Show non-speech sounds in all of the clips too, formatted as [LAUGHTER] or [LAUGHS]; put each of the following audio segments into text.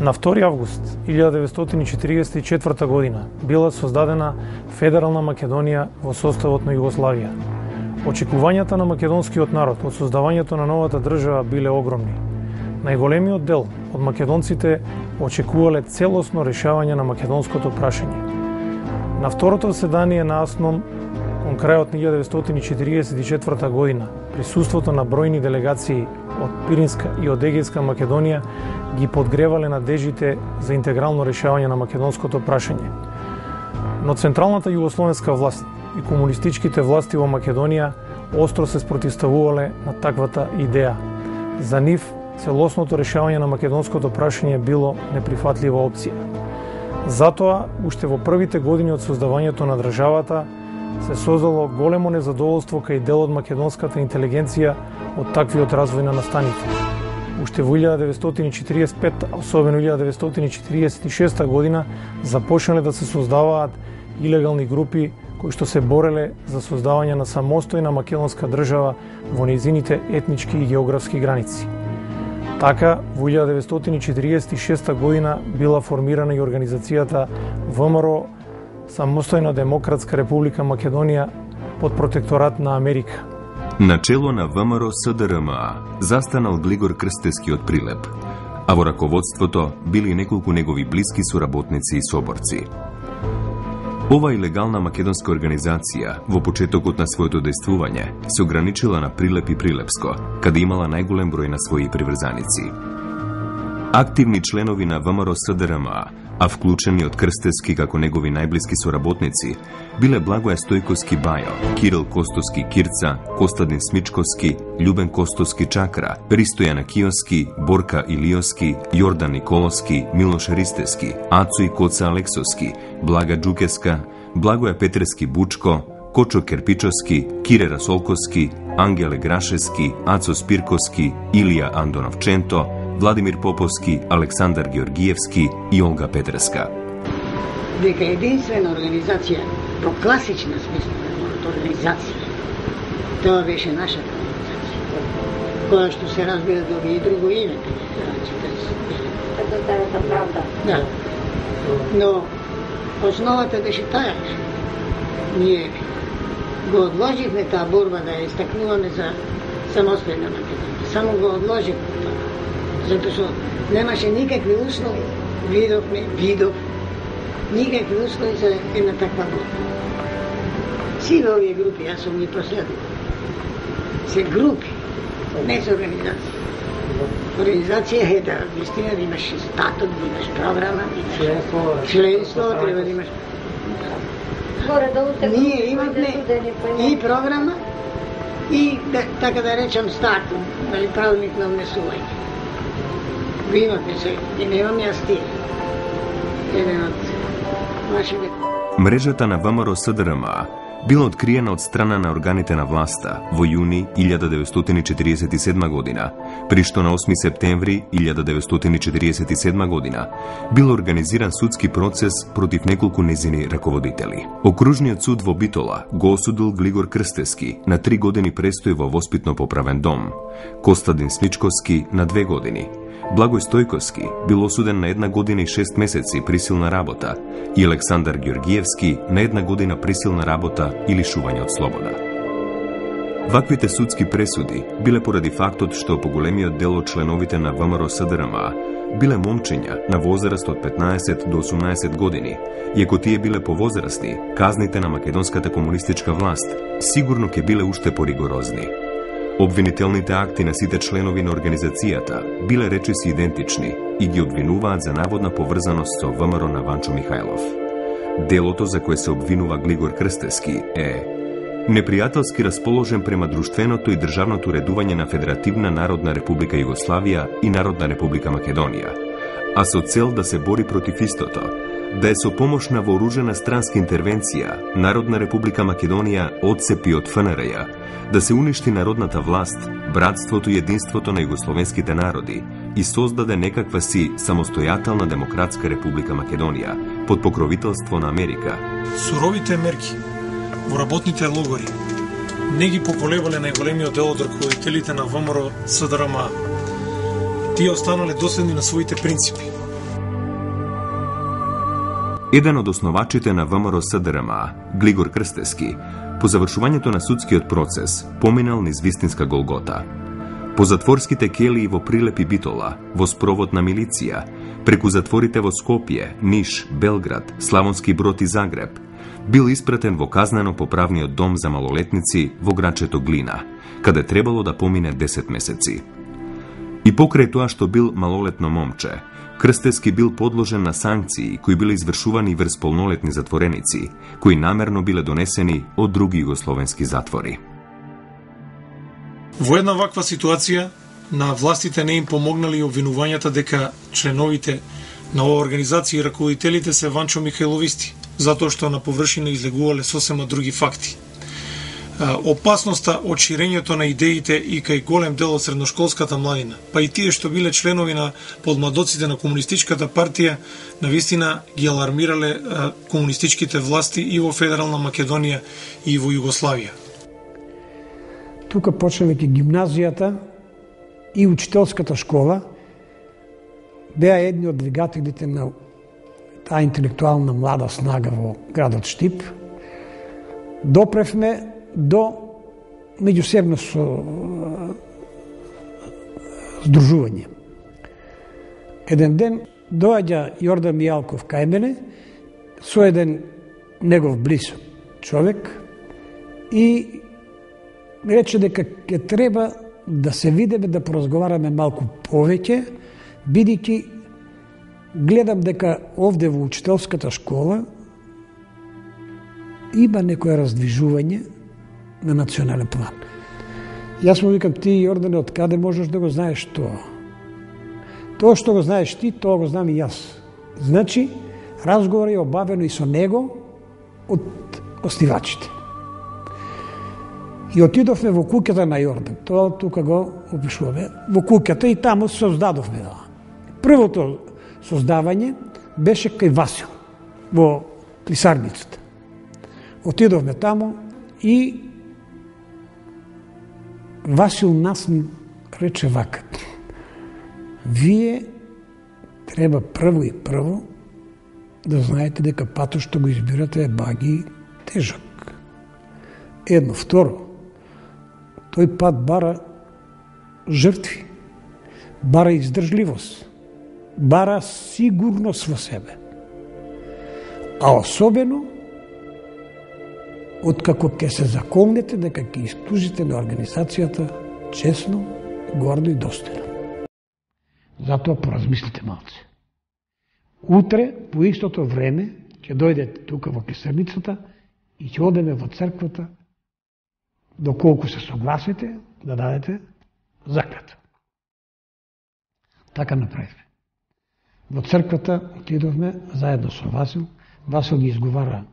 На 2 август 1944 година била создадена Федерална Македонија во составот на Југославија. Очекувањата на македонскиот народ од создавањето на новата држава биле огромни. Најголемиот дел од македонците очекувале целосно решавање на македонското прашање. На второто седание на АСНОМ кон крајот на 1944 година, присуството на бројни делегации од Пиринска и од Егејска Македонија ги подгревале надежите за интегрално решавање на македонското прашање. Но Централната југословенска власт и комунистичките власти во Македонија остро се спротивставувале на таквата идеја. За нив целосното решавање на македонското прашање било неприфатлива опција. Затоа, уште во првите години од создавањето на државата, се создало големо незадоволство кај дел од македонската интелигенција од таквиот развој на настаните уште во 1945, особено 1946 година, започнале да се создаваат илегални групи кои што се бореле за создавање на самостојна македонска држава во незините етнички и географски граници. Така, во 1946 година била формирана и организацијата ВМРО Самостојна демократска република Македонија под протекторат на Америка. Начело на ВМРО СДРМА застанал Глигор Крстески од Прилеп, а во раководството били неколку негови блиски соработници и соборци. Ова илегална македонска организација во почетокот на своето действување се ограничила на Прилеп и Прилепско, каде имала најголем број на своји приврзаници. Активни членови на ВМРО СДРМА a vključeni od Krsteski kako njegovi najbliski sorabotnici, bile Blagoja Stojkovski Bajo, Kiril Kostovski Kirca, Kostadin Smičkovski, Ljuben Kostovski Čakra, Pristojana Kioski, Borka Ilioski, Jordan Nikolovski, Miloš Risteski, Acu i Koca Aleksovski, Blaga Đukeska, Blagoja Petreski Bučko, Kočo Kerpičovski, Kire Rasolkoski, Angele Grašeski, Aco Spirkovski, Ilija Andonovčento, Владимир Поповски, Александар Георгиевски и Олга Петреска. Дека единствена организација по класична смисла на организација, тоа беше нашата организација, која што се разбира да доби и друго име. правда. Да. Но основата беше таа. Ние го одложивме таа борба да ја истакнуваме за самостојна Македонија. Само го одложивме затоа што немаше никакви услови, видовме, видов, никакви услови за една таква борба. Сиве овие групи, јас сум ги проследил, се групи, не се организација. Организација е да, вистина, да имаш статут, да имаш програма, да имаш членство, треба да имаш... Ние имавме и програма, и да, така да речам статут, дали правилник на внесување вино имате се, и немам јас. Еден од нашите... Значи Мрежата на ВМРО СДРМА била откриена од страна на органите на власта во јуни 1947 година, при што на 8 септември 1947 година бил организиран судски процес против неколку незини раководители. Окружниот суд во Битола го осудил Глигор Крстески на три години престој во воспитно поправен дом, Костадин Смичковски на две години, Благој Стојковски бил осуден на една година и шест месеци присилна работа и Александар Георгиевски на една година присилна работа и лишување од слобода. Ваквите судски пресуди биле поради фактот што поголемиот дел од членовите на ВМРО СДРМА биле момчиња на возраст од 15 до 18 години, и тие биле повозрасти, казните на македонската комунистичка власт сигурно ќе биле уште поригорозни. Обвинителните акти на сите членови на организацијата биле речиси идентични и ги обвинуваат за наводна поврзаност со ВМРО на Ванчо Михајлов. Делото за кое се обвинува Глигор Крстески е непријателски расположен према друштвеното и државното редување на Федеративна Народна Република Југославија и Народна Република Македонија, а со цел да се бори против истото, да е со помош на вооружена странска интервенција Народна република Македонија одцепи од ФНР-ја, да се уништи народната власт, братството и единството на југословенските народи и создаде некаква си самостојателна демократска република Македонија под покровителство на Америка. Суровите мерки во работните логори не ги поколебале најголемиот дел од рководителите на ВМРО СДРМА. Тие останале доследни на своите принципи Еден од основачите на ВМРО СДРМА, Глигор Крстески, по завршувањето на судскиот процес, поминал низ вистинска Голгота. По затворските келии во прилепи Битола, во спровод на милиција, преку затворите во Скопје, Ниш, Белград, Славонски Брод и Загреб, бил испратен во казнено поправниот дом за малолетници во грачето Глина, каде требало да помине 10 месеци. И покрај тоа што бил малолетно момче, Крстески бил подложен на санкции кои биле извршувани врз полнолетни затвореници, кои намерно биле донесени од други југословенски затвори. Во една ваква ситуација, на властите не им помогнали обвинувањата дека членовите на оваа организација и раководителите се Ванчо Михајловисти, затоа што на површина излегувале сосема други факти – опасноста од ширењето на идеите и кај голем дел од средношколската младина, па и тие што биле членови на подмладоците на комунистичката партија, на вистина ги алармирале комунистичките власти и во Федерална Македонија и во Југославија. Тука почнавеќи гимназијата и учителската школа беа едни од двигателите на таа интелектуална млада снага во градот Штип. Допревме до меѓусебно со здружување. Еден ден доаѓа Јордан Мијалков кај мене со еден негов близок човек и ми рече дека ќе треба да се видиме да поразговараме малку повеќе, бидејќи гледам дека овде во учителската школа има некое раздвижување на национален план. Јас му викам, ти, Јордане, од каде можеш да го знаеш тоа? Тоа што го знаеш ти, тоа го знам и јас. Значи, разговор е обавено и со него од остивачите. И отидовме во куќата на Јордан. Тоа тука го опишуваме. Во куќата и таму создадовме тоа. Првото создавање беше кај Васил, во клисарницата. Отидовме таму и Васил нас рече вака. Вие треба прво и прво да знаете дека патот што го избирате е баги тежок. Едно. Второ, тој пат бара жртви, бара издржливост, бара сигурност во себе. А особено откако ќе се заколнете дека ќе исплужите на организацијата честно, гордо и достојно. Затоа поразмислите малце. Утре, по истото време, ќе дојдете тука во Кесарницата и ќе одеме во црквата доколку се согласите да дадете заклет. Така направивме. Во црквата отидовме заедно со Васил. Васил ги изговара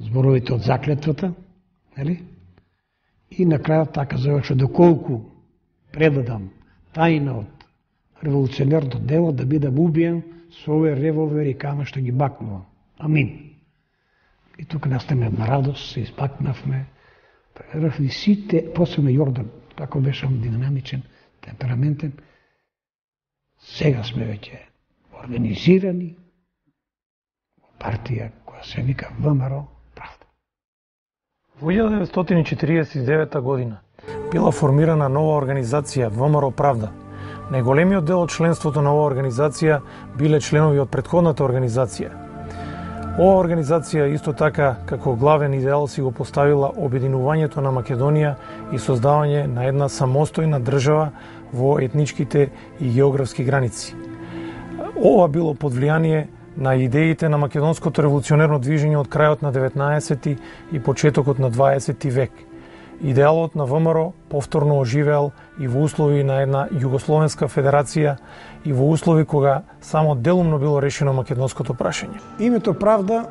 зборовите од заклетвата, нели? И на крајот така завршува доколку предадам тајна од револуционерното дело да бидам убиен со овој револвер и кама што ги бакнувам. Амин. И тука настане една радост, се испакнавме, и сите, посебно Јордан, тако беше он динамичен, темпераментен. Сега сме веќе организирани партија која се вика ВМРО, Во 1949 година била формирана нова организација ВМРО Правда. Најголемиот дел од членството на оваа организација биле членови од предходната организација. Оваа организација исто така како главен идеал си го поставила обединувањето на Македонија и создавање на една самостојна држава во етничките и географски граници. Ова било под влијание на идеите на македонското револуционерно движење од крајот на 19 и почетокот на 20 век. Идеалот на ВМРО повторно оживеал и во услови на една југословенска федерација и во услови кога само делумно било решено македонското прашање. Името правда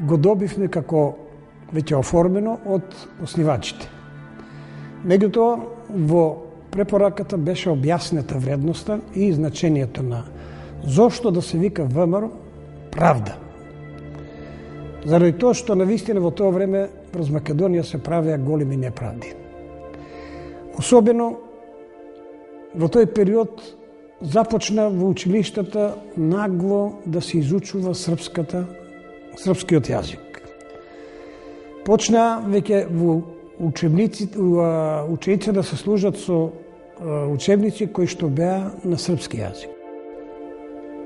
го добивме како веќе оформено од основачите. Меѓутоа, во препораката беше објаснета вредноста и значението на Зошто да се вика ВМРО? Правда. Заради тоа што на вистина во тоа време врз Македонија се правеа големи неправди. Особено во тој период започна во училиштата нагло да се изучува српската, српскиот јазик. Почна веќе во учебници, учениците да се служат со учебници кои што беа на српски јазик.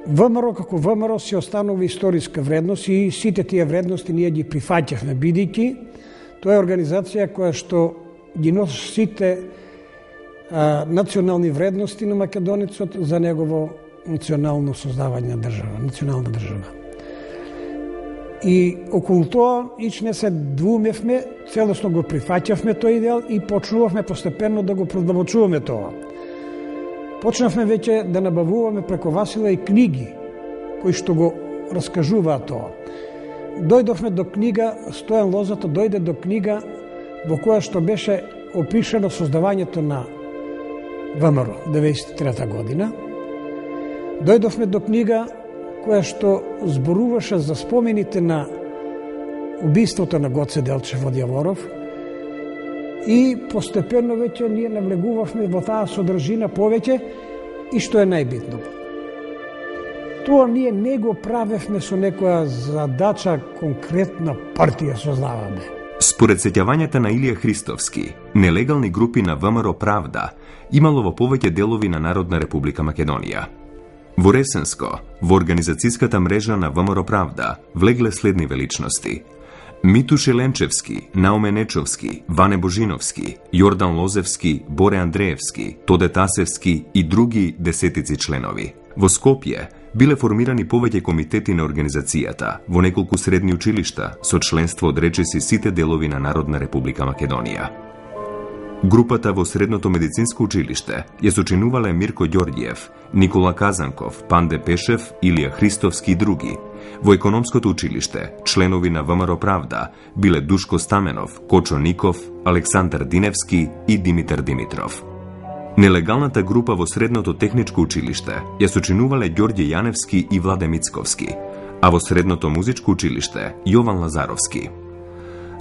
ВМРО како ВМРО се останува историска вредност и сите тие вредности ние ги прифаќавме бидејќи тоа е организација која што ги носи сите а, национални вредности на македонецот за негово национално создавање на држава, национална држава. И околу тоа ич не се двумевме, целосно го прифаќавме тој идеал и почнувавме постепенно да го продлабочуваме тоа. Почнавме веќе да набавуваме преку Васила и книги кои што го раскажуваат тоа. Дојдовме до книга, Стојан Лозато дојде до книга во која што беше опишено создавањето на ВМРО 93 година. Дојдовме до книга која што зборуваше за спомените на убиството на Гоце Делчев од Јаворов и постепено веќе ние навлегувавме во таа содржина повеќе и што е најбитно. Тоа ние не го правевме со некоја задача конкретна партија создаваме. Според сеќавањата на Илија Христовски, нелегални групи на ВМРО Правда имало во повеќе делови на Народна република Македонија. Во Ресенско, во организацијската мрежа на ВМРО Правда, влегле следни величности. Миту Шеленчевски, Науме Нечовски, Ване Божиновски, Јордан Лозевски, Боре Андреевски, Тоде Тасевски и други десетици членови. Во Скопје биле формирани повеќе комитети на организацијата во неколку средни училишта со членство од речиси сите делови на Народна република Македонија. Групата во Средното медицинско училиште ја сочинувале Мирко Ѓорѓиев, Никола Казанков, Панде Пешев, Илија Христовски и други. Во економското училиште, членови на ВМРО Правда биле Душко Стаменов, Кочо Ников, Александар Диневски и Димитар Димитров. Нелегалната група во Средното техничко училиште ја сочинувале Ѓорѓе Јаневски и Владе Мицковски, а во Средното музичко училиште Јован Лазаровски.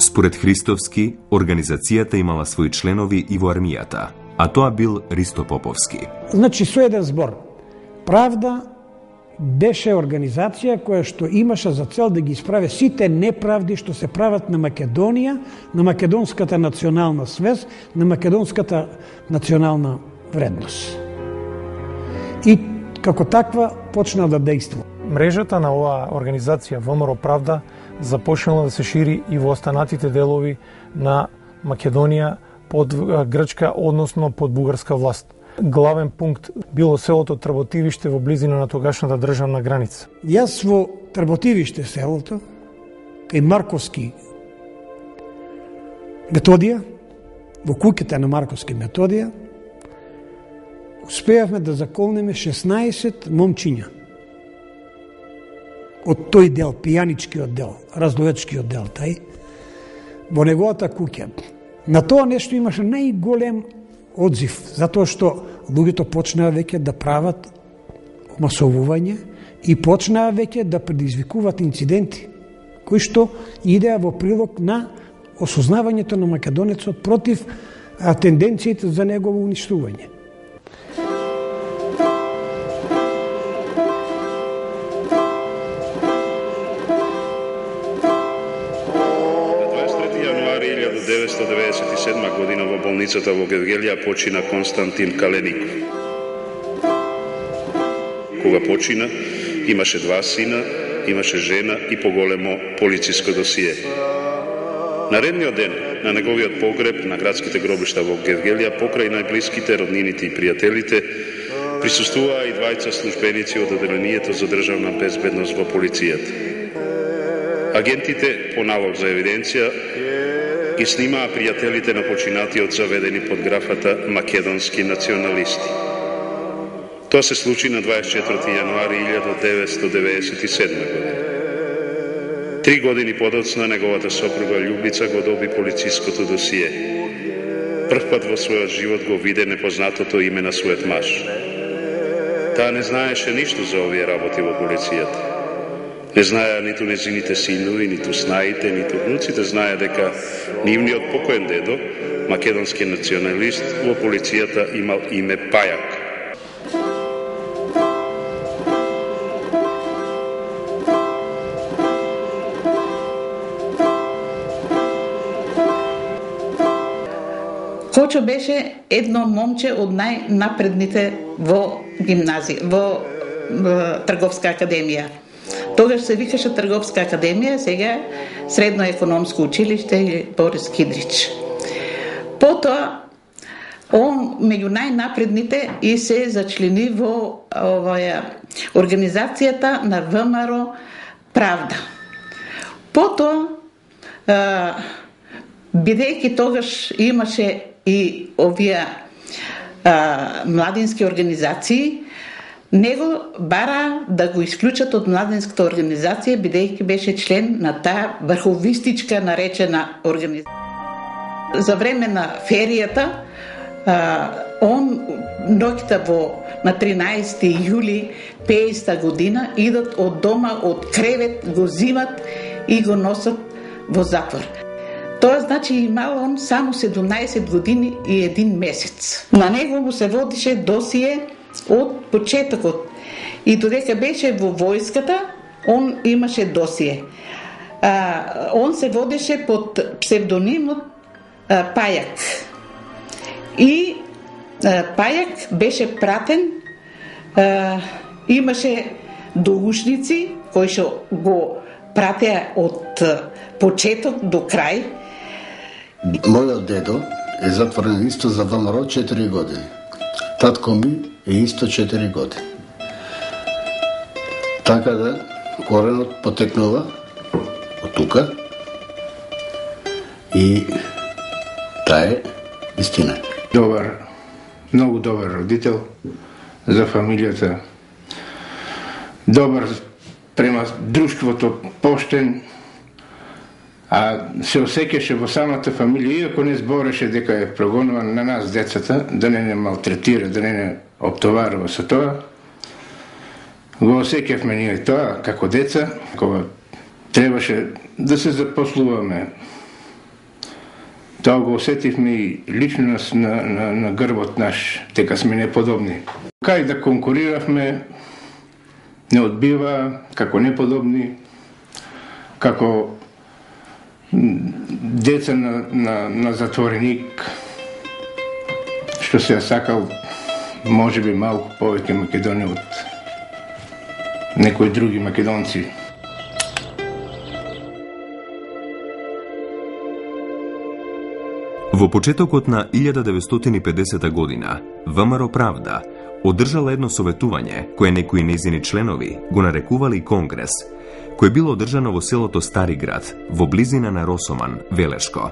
Според Христовски, организацијата имала своји членови и во армијата, а тоа бил Ристо Поповски. Значи, со еден збор, Правда беше организација која што имаше за цел да ги исправе сите неправди што се прават на Македонија, на македонската национална свес, на македонската национална вредност. И како таква почна да действува. Мрежата на оваа организација ВМРО Правда започнала да се шири и во останатите делови на Македонија под грчка, односно под бугарска власт. Главен пункт било селото Трботивиште во близина на тогашната државна граница. Јас во Трботивиште селото, кај Марковски Методија, во куќата на Марковски Методија, успеавме да заколнеме 16 момчиња од тој дел, пијаничкиот дел, разловечкиот дел, тај, во неговата куќа. На тоа нешто имаше најголем одзив, затоа што луѓето почнаа веќе да прават масовување и почнаа веќе да предизвикуваат инциденти, кои што идеа во прилог на осознавањето на македонецот против тенденциите за негово уништување. Болницата во Гевгелија почина Константин Калеников. Кога почина, имаше два сина, имаше жена и поголемо полициско досие. Наредниот ден на неговиот погреб на градските гробишта во Гевгелија, покрај најблиските роднините и пријателите, присуствуваа и двајца службеници од Оделението за државна безбедност во полицијата. Агентите по налог за евиденција ги снимаа пријателите на починатиот заведени под графата македонски националисти. Тоа се случи на 24 јануари 1997 година. Три години подоцна неговата сопруга Љубица го доби полициското досие. Првпат во својот живот го виде непознатото име на својот маж. Таа не знаеше ништо за овие работи во полицијата. Не знаја ниту незините синови, ниту снаите, ниту внуците знаја дека нивниот покоен дедо, македонски националист, во полицијата имал име Пајак. Кочо беше едно момче од најнапредните во гимназија, во, во Трговска академија. Тогаш се викаше Трговска академија, сега Средно економско училиште Борис Кидрич. Потоа он меѓу најнапредните и се зачлени во оваа организацијата на ВМРО Правда. Потоа бидејќи тогаш имаше и овие а, младински организации, него бара да го исклучат од младенската организација, бидејќи беше член на таа врховистичка наречена организација. За време на феријата, а, он ноќта во на 13 јули 50 година идат од дома, од кревет, го зимат и го носат во затвор. Тоа значи имал он само 17 години и един месец. На него му се водише досие од почетокот. И додека беше во војската, он имаше досие. А, он се водеше под псевдонимот а, Пајак. И а, Пајак беше пратен, а, имаше доушници кои што го пратеа од почеток до крај, Мојот дедо е затворен исто за ВМРО 4 години. Татко ми е исто 4 години. Така да коренот потекнува од тука и таа е истина. Добар, многу добар родител за фамилијата. Добар према друштвото, поштен, а се осекеше во самата фамилија, иако не збореше дека е прогонуван на нас децата, да не не малтретира, да не не обтоварува со тоа, го осекевме ние тоа како деца, кога требаше да се запослуваме. Тоа го осетивме и лично на, на, на грбот наш, дека сме неподобни. Кај да конкуриравме, не одбива, како неподобни, како деца на, на, на затвореник, што се сакал може би малку повеќе Македонија од некои други македонци. Во почетокот на 1950 година, ВМРО Правда одржала едно советување кое некои незини членови го нарекували Конгрес – кој било одржано во селото Стари град, во близина на Росоман, Велешко.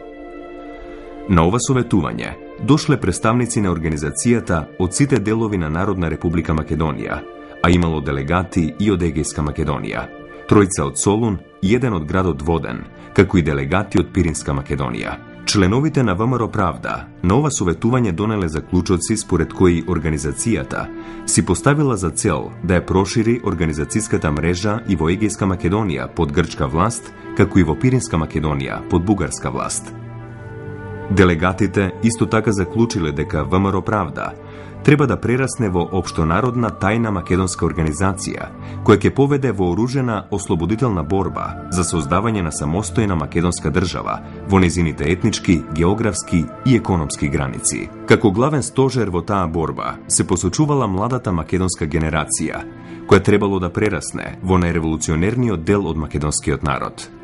На ова советување дошле представници на организацијата од сите делови на Народна република Македонија, а имало делегати и од Егејска Македонија, тројца од Солун и еден од градот Воден, како и делегати од Пиринска Македонија. Членовите на ВМРО Правда на ова советување донеле заклучоци според кои организацијата си поставила за цел да ја прошири организацијската мрежа и во Егејска Македонија под грчка власт, како и во Пиринска Македонија под бугарска власт. Делегатите исто така заклучиле дека ВМРО Правда треба да прерасне во општонародна тајна македонска организација, која ќе поведе во оружена ослободителна борба за создавање на самостојна македонска држава во незините етнички, географски и економски граници. Како главен стожер во таа борба се посочувала младата македонска генерација, која требало да прерасне во најреволуционерниот дел од македонскиот народ.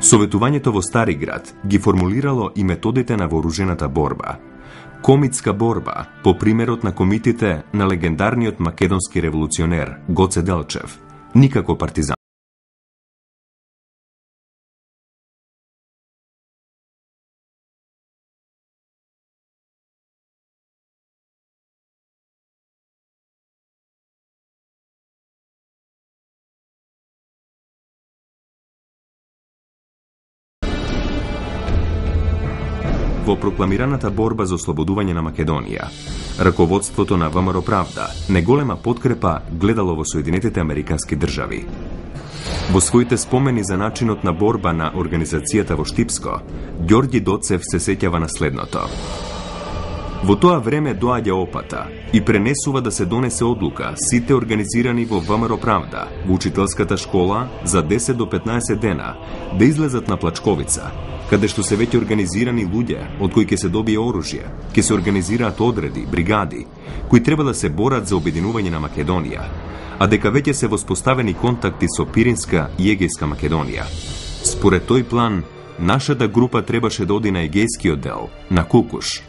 Советувањето во Стари град ги формулирало и методите на вооружената борба – Комитска борба, по примерот на комитите на легендарниот македонски револуционер Гоце Делчев, никако партизан. Во прокламираната борба за ослободување на Македонија. Раководството на ВМРО Правда неголема подкрепа гледало во Соединетите Американски држави. Во своите спомени за начинот на борба на организацијата во Штипско, Ѓорѓи Доцев се сеќава на следното. Во тоа време доаѓа опата и пренесува да се донесе одлука сите организирани во ВМРО Правда, во учителската школа за 10 до 15 дена да излезат на Плачковица, каде што се веќе организирани луѓе од кои ќе се добие оружје, ќе се организираат одреди, бригади, кои треба да се борат за обединување на Македонија, а дека веќе се воспоставени контакти со Пиринска и Егејска Македонија. Според тој план, нашата група требаше да оди на Егејскиот дел, на Кукуш.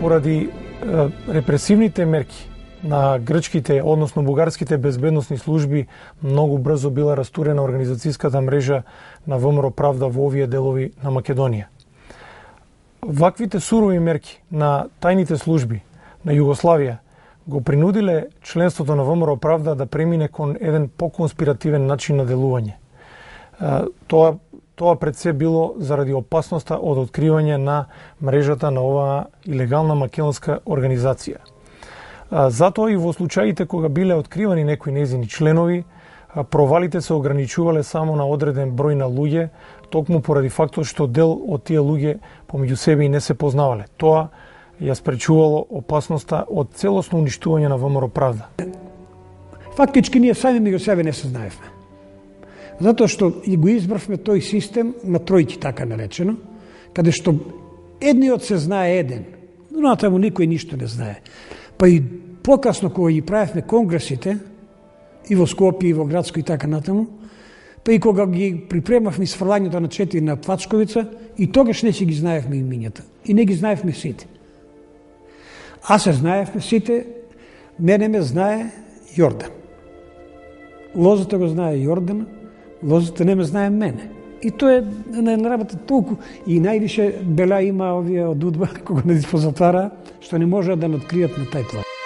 Поради е, репресивните мерки на грчките, односно бугарските безбедносни служби, многу брзо била растурена организацијската мрежа на ВМРО Правда во овие делови на Македонија. Ваквите сурови мерки на тајните служби на Југославија го принудиле членството на ВМРО Правда да премине кон еден поконспиративен начин на делување. Тоа тоа пред се било заради опасноста од откривање на мрежата на оваа илегална македонска организација. Затоа и во случаите кога биле откривани некои незини членови, провалите се ограничувале само на одреден број на луѓе, токму поради фактот што дел од тие луѓе помеѓу себе и не се познавале. Тоа ја спречувало опасноста од целосно уништување на ВМРО Правда. Фактички ние сами меѓу себе не се знаевме. Затоа што и го избравме тој систем на тројки така наречено, каде што едниот се знае еден, но натаму никој ништо не знае. Па и покасно кога ги правевме конгресите, и во Скопје, и во Градско и така натаму, па и кога ги припремавме сфрлањето на четири на Пачковица, и тогаш не си ги знаевме имињата. И не ги знаевме сите. А се знаевме сите, мене ме знае Јордан. Лозата го знае Јордан, лозата не ме знае мене. И тоа е на една работа толку и највише бела има овие од удба [LAUGHS] кога не позатвара што не може да надкријат на тај план.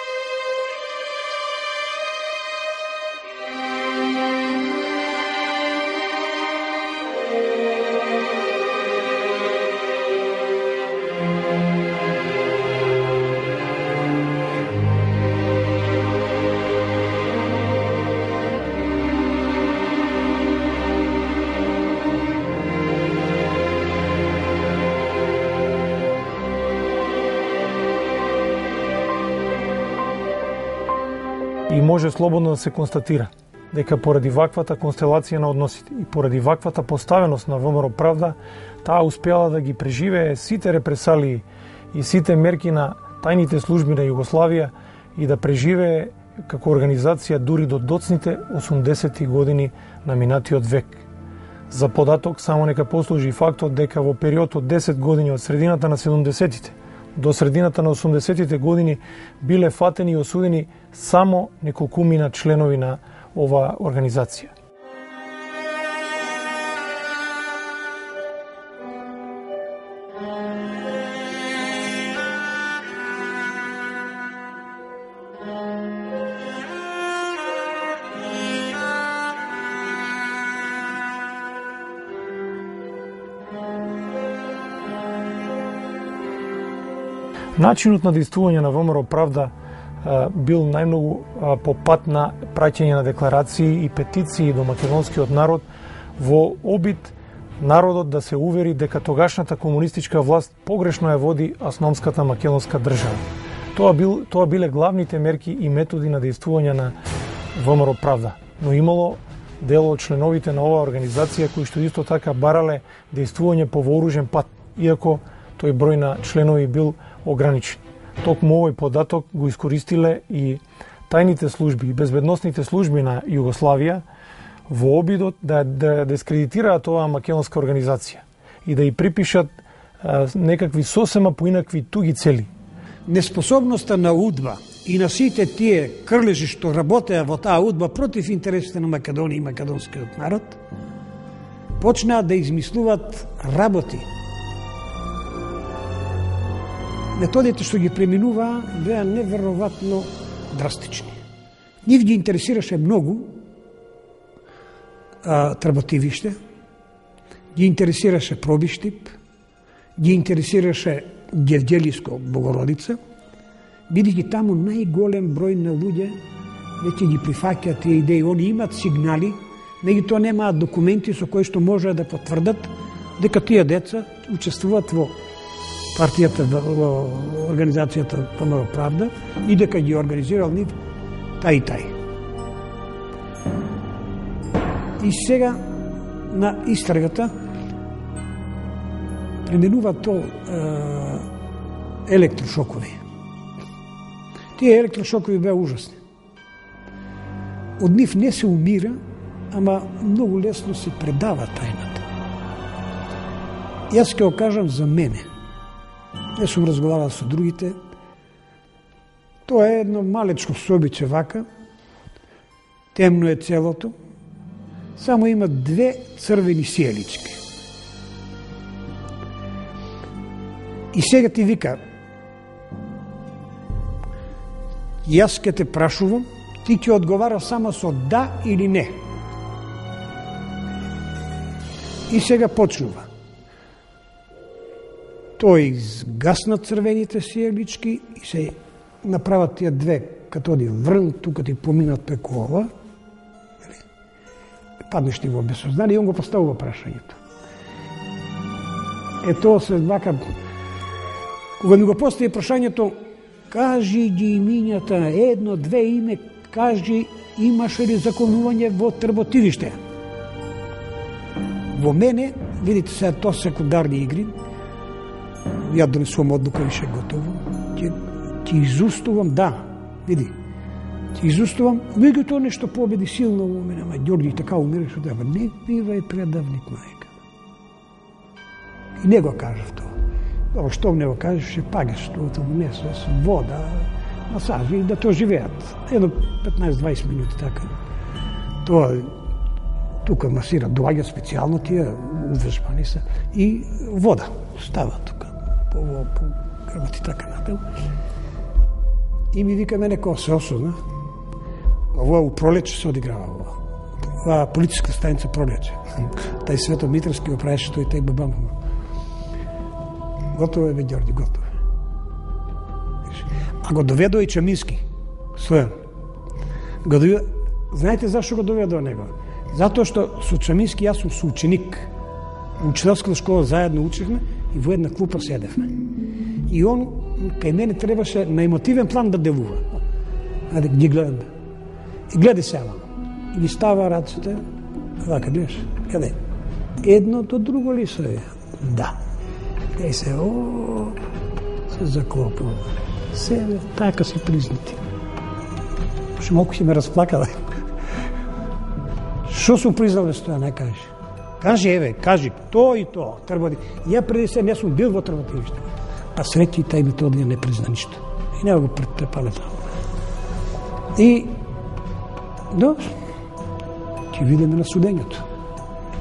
Може слободно да се констатира дека поради ваквата констелација на односите и поради ваквата поставеност на ВМРО Правда, таа успела да ги преживее сите репресалии и сите мерки на тајните служби на Југославија и да преживее како организација дури до доцните 80-ти години на минатиот век. За податок само нека послужи фактот дека во период од 10 години од средината на 70-тите до средината на 80-тите години биле фатени и осудени само неколкумина членови на оваа организација. Начинот на действување на ВМРО Правда бил најмногу по пат на праќање на декларации и петиции до македонскиот народ во обид народот да се увери дека тогашната комунистичка власт погрешно ја води основската македонска држава. Тоа бил тоа биле главните мерки и методи на действување на ВМРО Правда, но имало дел од членовите на оваа организација кои што исто така барале действување по вооружен пат, иако тој број на членови бил ограничени. Токму овој податок го искористиле и тајните служби и безбедносните служби на Југославија во обидот да, да дискредитираат оваа македонска организација и да ја припишат а, некакви сосема поинакви туги цели. Неспособноста на УДБА и на сите тие крлежи што работеа во таа УДБА против интересите на Македонија и македонскиот народ, почнаа да измислуваат работи методите што ги преминуваа беа неверојатно драстични. Нив ги интересираше многу а, тработивиште, ги интересираше Пробиштип, ги интересираше Гевгелиско Богородица, бидејќи таму најголем број на луѓе веќе ги прифаќаат тие идеи. Они имат сигнали, меѓутоа немаат документи со кои што може да потврдат дека тие деца учествуваат во партијата, организацијата ВМРО Правда и дека ги организирал нив тај и тај. И сега на истрагата применува то е, електрошокови. Тие електрошокови беа ужасни. Од нив не се умира, ама многу лесно се предава тајната. Јас ќе го кажам за мене. Не сум разговарал со другите. Тоа е едно малечко собиче вака, темно е целото, само има две црвени сијалички. И сега ти вика, јас ке те прашувам, ти ќе одговара само со да или не. И сега почнува. Тој изгасна црвените сиелички и се направат тие две, като оди врн, тука ти поминат преку ова, паднеш ти во безсознание и он го поставува прашањето. Е тоа се вака, кога ми го постави прашањето, кажи ги имињата, едно, две име, кажи имаше ли законување во трботилиште. Во мене, видите се, тоа секундарни игри, ја донесувам одлука више готово, ќе, ќе изустувам, да, види, ќе изустувам, тоа нешто победи силно во мене, ама Ѓорги така умираше, да, не бивај предавник мајка. И не го кажав тоа. Добро, што не го кажеш, пагаш тоа тоа не со вода, масажи да тоа живеат. Едно 15-20 минути така. Тоа тука масира, доаѓа специјално тие увежбани се и вода става тука по по, по така нател. И ми вика мене кога се осозна. Ова у пролече се одиграва ова. Ова политичка станица пролече. [LAUGHS] Тај Свето Митрски го правеше тој тај бабам. Готово е, бе, Ѓорди, готово. А го доведо и Чамински, Стојан. Го доведо... Знаете зашто го доведо него? Затоа што со Чамински јас сум соученик. Учителската школа заедно учехме и во една клупа седевме. И он кај мене требаше на емотивен план да делува. Аде, ги гледам. И гледа се, ама. И ги става раците, вака, гледаш, каде? Едно до друго ли се? Да. Е се, о, се заклопува. Се, така се признати. Што малку си ме разплакала. Што сум признал да стоја, не кажеш? Каже еве, кажи, то и то, трбоди. Ја преди се не сум бил во трбатилиште. А среќи и тај Методија не призна ништо. И не го претрепале таму. И, добро, ќе видиме на судењето.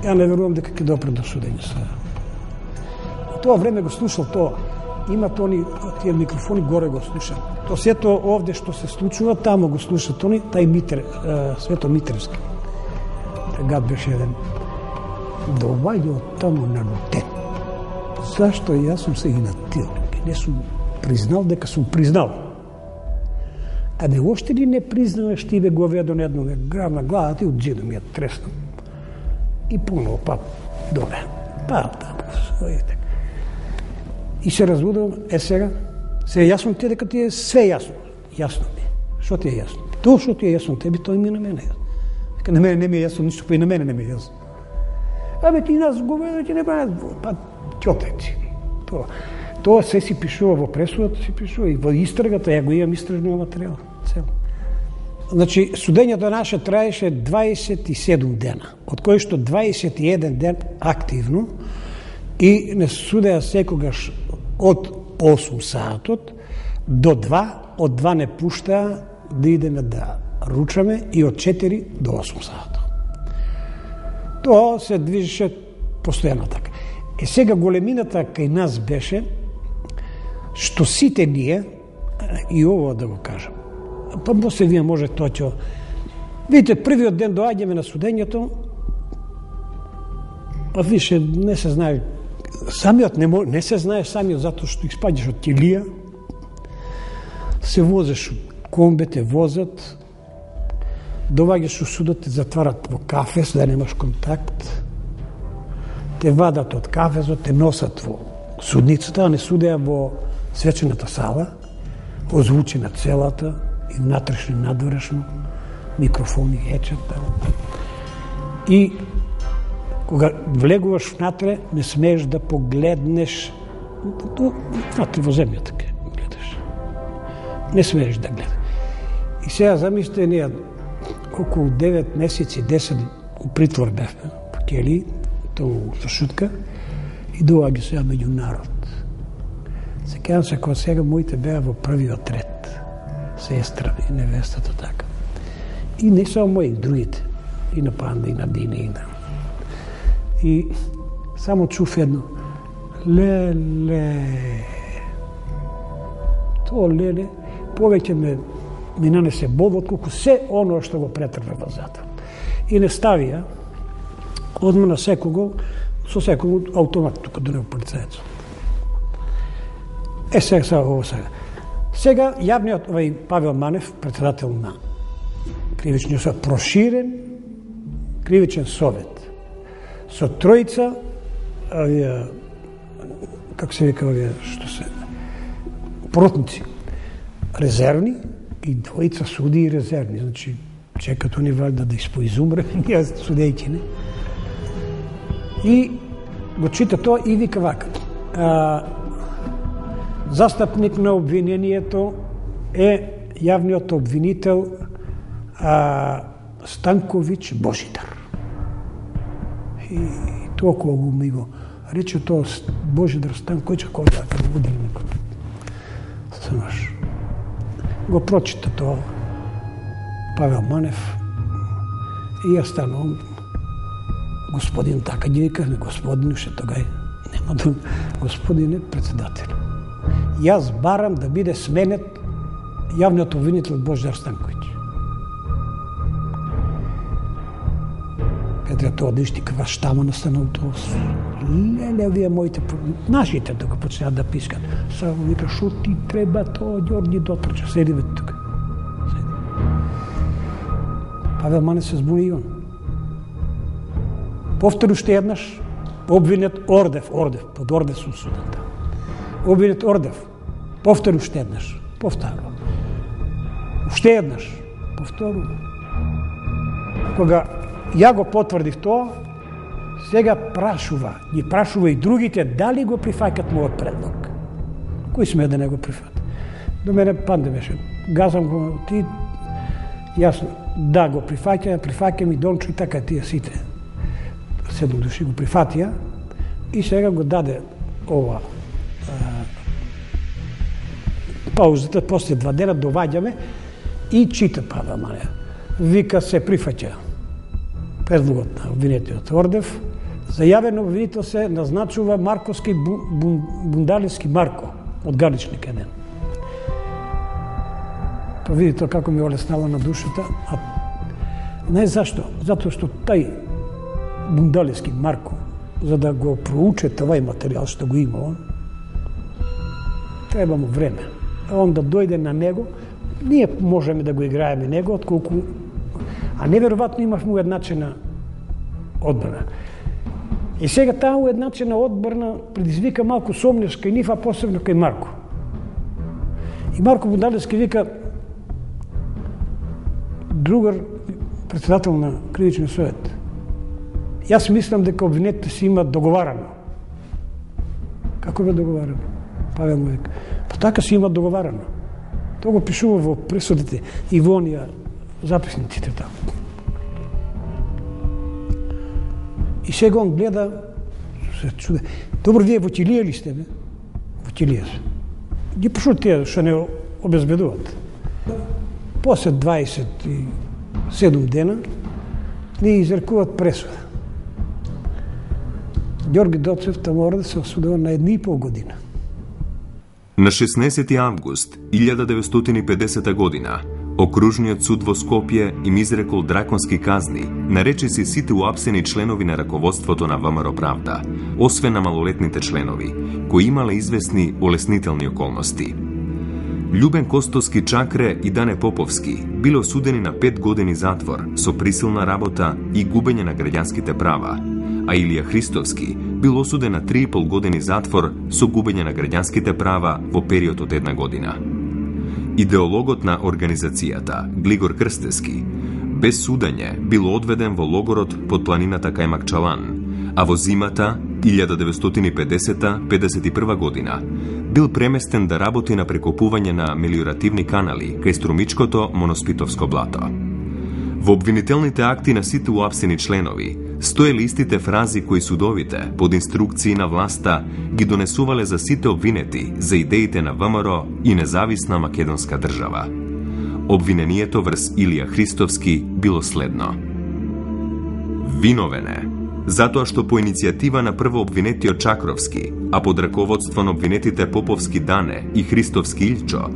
Ја не верувам дека ќе допре до судење сега тоа време го слушал тоа. Има тони тие микрофони горе го слушам. То сето овде што се случува, тамо го слуша тони, тај Митер, Свето Митревски. Гад беше еден доаѓа од таму на лутен. Зашто јас сум се и натил? Не сум признал дека сум признал. А не оште ли не признаваш ти бе го ведо на едно грам глава, ти од джидо ми ја тресна. И поново, па, доле. Па, таму, така. И се разбудувам, е сега, се јасно ти дека ти е све јасно. Јасно ми. Што ти е јасно? Тоа што ти е јасно теби, тоа ми е на мене. Дека на мене не ми е јасно ништо, па и на мене не ми е јасно. Абе ти нас го ти не прават, па ќотеци. Тоа. Тоа се си пишува во пресудата, се пишува и во истрагата, ја го имам истражниот материјал. Цел. Значи, судењето наше траеше 27 дена, од кои што 21 ден активно и не судеа секогаш од 8 саатот до 2, од 2 не пуштаа да идеме да ручаме и од 4 до 8 саат. Тоа се движеше постојано така. Е сега големината кај нас беше што сите ние, и ово да го кажам, па после вие може тоа ќе... Видите, првиот ден доаѓаме на судењето, а више не се знае самиот не, не се знае самиот затоа што испаѓаш од Тилија, се возеш комбите возат, доваѓаш у судот, те затварат во кафес, да немаш контакт, те вадат од кафезот, те носат во судницата, а не судеа во свечената сала, озвучена целата, и внатрешно, и надворешно, микрофони, ечата. Да. И Кога влегуваш внатре, не смееш да погледнеш внатре во земјата гледаш. Не смееш да гледаш. И сега замислите ние околу 9 месеци, 10 у притвор бевме, по Кели, тоа со шутка, и доаѓа сега меѓу народ. Секајам се кога сега моите беа во првиот ред. Сестра и невестата така. И не само мои, другите. И на Панда, и на Дина, и на... И само чув едно. Леле. Тоа леле, повеќе ме ми нанесе бол, отколку се оно што го претрпе во. И не ставија, одма на секого, со секого автомат тука да до него полицајецот. Е, сега, сега, ово сега. Сега, јавниот овај Павел Манев, председател на кривичниот совет, проширен кривичен совет со тројца овие како се вика овие што се протници резервни и двојца суди и резервни значи чекат они валјда да испоизумре [LAUGHS] ние судејќи не и го чита тоа и вика вака а, застапник на обвинението е јавниот обвинител а, Станковиќ Божидар. И толкова го ми го рече тоа Божидар Станковиќ, кој да го удели некој. Знаеш. Го прочита тоа. Павел Манев. И ја станувам господин така. Ги викавме господин ше тогај нема да господине председател. Јас барам да биде сменет јавниот обвинител Божидар Станковиќ Петре Тодиш, ти каква штама на тоа. Леле, вие моите, нашите тука почнеат да пискат. Само вика, шо ти треба тоа, Ѓорги дотрча, седи бе тука. Седи. Павел Мане се збуни и он. Повтору ще еднаш, обвинет Ордев, Ордев, под Ордев сум суден Обвинет Ордев, повтору ще еднаш, повтору. Уште еднаш, повторува. Кога ја го потврдив тоа, сега прашува, ги прашува и другите дали го прифаќат мојот предлог. Кој сме да не го прифат? До мене панде беше. Газам го ти, јас да го прифаќам, прифаќам и Дончо и така тие сите. Седум души го прифатија и сега го даде ова паузата, после два дена доваѓаме и чита Павел Марија. Вика се прифаќа предлогот на обвинетиот Ордев, за јавен обвинител се назначува Марковски Бундалевски Марко од Галичник еден. Па видите како ми олеснала на душата, а не зашто, затоа што тај Бундалевски Марко, за да го проуче овај материјал што го има он, треба му време. А он да дојде на него, ние можеме да го играеме него, отколку А неверојатно имавме уедначена одбрана. И сега таа уедначена одбрана предизвика малку сомнеш кај нифа, посебно кај Марко. И Марко Будалевски вика другар председател на кривичен совет. Јас мислам дека обвинетите си имат договарано. Како бе договарано? Павел му вика. Па така си имат договарано. Тоа го пишува во пресудите и во онија записниците таму. И сега он гледа, се чуде. Добро, вие во Тилија ли сте, бе? Во Тилија се. Ги пошут тие што не обезбедуваат. После 27 дена ни изрекуваат пресуда. Ѓорги Доцев мора да се осудува на една и пол година. На 16 август 1950 година Окружниот суд во Скопје им изрекол драконски казни, нарече сите уапсени членови на раководството на ВМРО Правда, освен на малолетните членови, кои имале известни олеснителни околности. Љубен Костоски Чакре и Дане Поповски биле осудени на 5 години затвор со присилна работа и губење на граѓанските права, а Илија Христовски бил осуден на 3,5 години затвор со губење на граѓанските права во период од една година. Идеологот на организацијата, Глигор Крстески, без судење бил одведен во логорот под планината Кајмакчалан, а во зимата 1950-51 година бил преместен да работи на прекопување на мелиоративни канали кај струмичкото Моноспитовско блато. Во обвинителните акти на сите уапсени членови стоеле истите фрази кои судовите, под инструкции на власта, ги донесувале за сите обвинети за идеите на ВМРО и независна македонска држава. Обвинението врз Илија Христовски било следно. Виновен е, затоа што по иницијатива на прво обвинетиот Чакровски, а под раководство на обвинетите Поповски Дане и Христовски Илчо,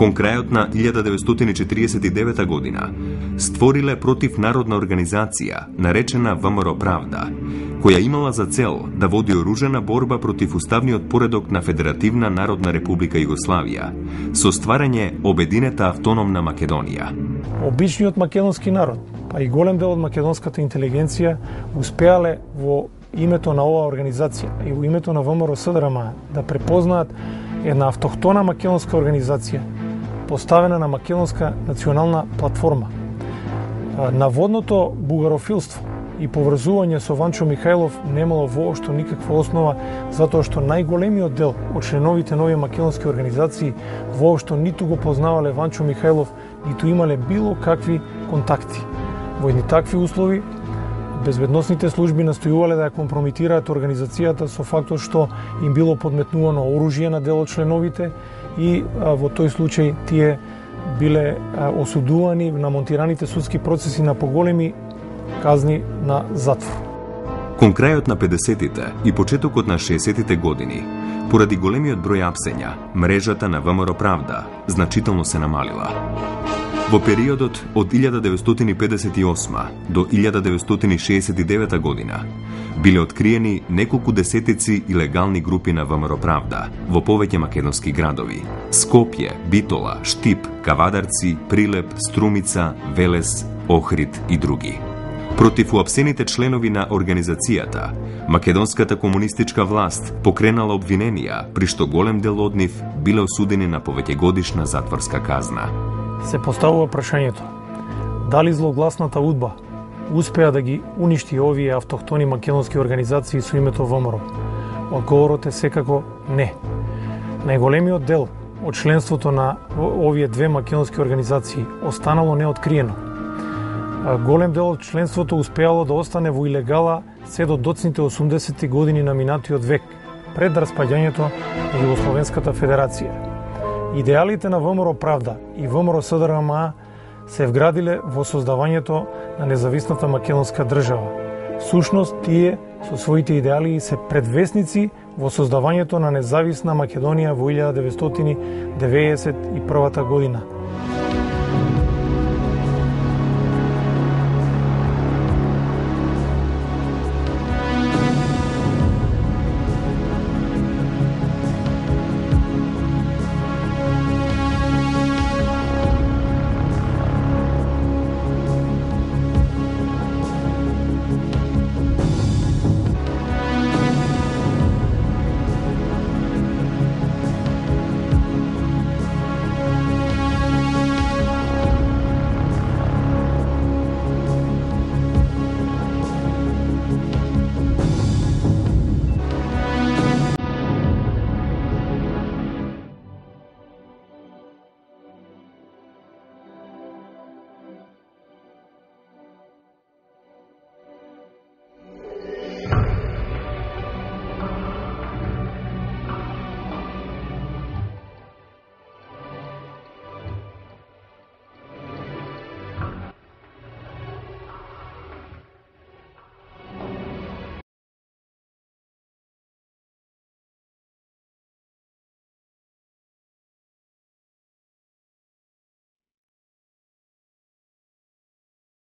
кон крајот на 1949 година, створиле противнародна организација, наречена ВМРО Правда, која имала за цел да води оружена борба против уставниот поредок на Федеративна Народна Република Југославија, со стварање Обединета автономна Македонија. Обичниот македонски народ, па и голем дел од македонската интелигенција успеале во името на оваа организација и во името на ВМРО СДРМ да препознаат една автохтона македонска организација поставена на македонска национална платформа. Наводното бугарофилство и поврзување со Ванчо Михајлов немало воопшто никаква основа затоа што најголемиот дел од членовите на македонски организации воопшто ниту го познавале Ванчо Михајлов, ниту имале било какви контакти. Во едни такви услови безбедносните служби настојувале да ја компрометираат организацијата со фактот што им било подметнувано оружје на дел од членовите и во тој случај тие биле осудувани на монтираните судски процеси на поголеми казни на затвор. Кон крајот на 50-тите и почетокот на 60-тите години, поради големиот број апсења, мрежата на ВМРО Правда значително се намалила. Во периодот од 1958 до 1969 година биле откриени неколку десетици илегални групи на ВМРО Правда во повеќе македонски градови: Скопје, Битола, Штип, Кавадарци, Прилеп, Струмица, Велес, Охрид и други. Против уапсените членови на организацијата, македонската комунистичка власт покренала обвиненија, при што голем дел од нив биле осудени на повеќегодишна затворска казна се поставува прашањето дали злогласната удба успеа да ги уништи овие автохтони македонски организации со името ВМРО? Одговорот е секако не. Најголемиот дел од членството на овие две македонски организации останало неоткриено. Голем дел од членството успеало да остане во илегала се до доцните 80 години на минатиот век, пред распаѓањето на Југословенската федерација. Идеалите на ВМРО Правда и ВМРО СДРМА се вградиле во создавањето на независната македонска држава. Сушност, тие со своите идеали се предвесници во создавањето на независна Македонија во 1991 година